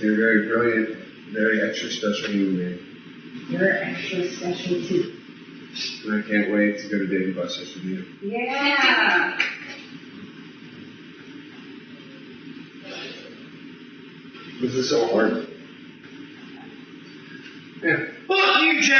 You're very brilliant, very extra special human being. You're extra special too. And I can't wait to go to Dave and Buster's with you. Yeah. This is so hard. Yeah. Fuck you, Jack!